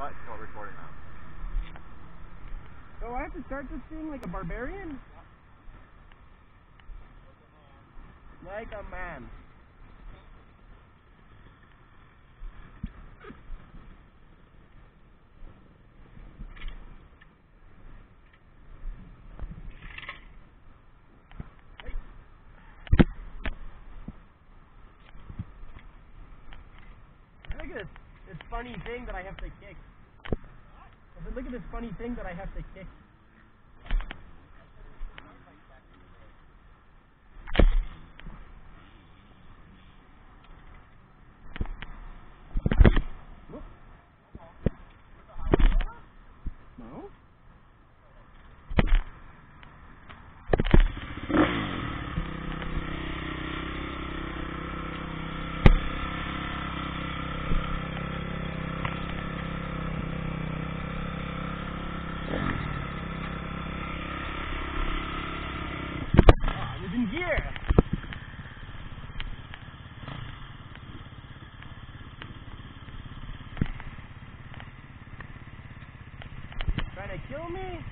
Cut. Still recording now. So I have to start this thing like a barbarian? Like a man. Look at this, this funny thing that I have to kick. Look at this funny thing that I have to kick. Kill me?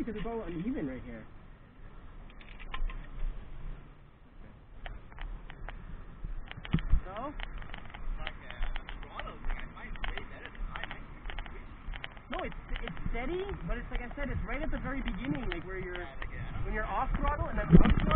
Because it's all uneven right here. No? No, it's it's steady, but it's like I said, it's right at the very beginning, like where you're when you're off throttle and then on throttle,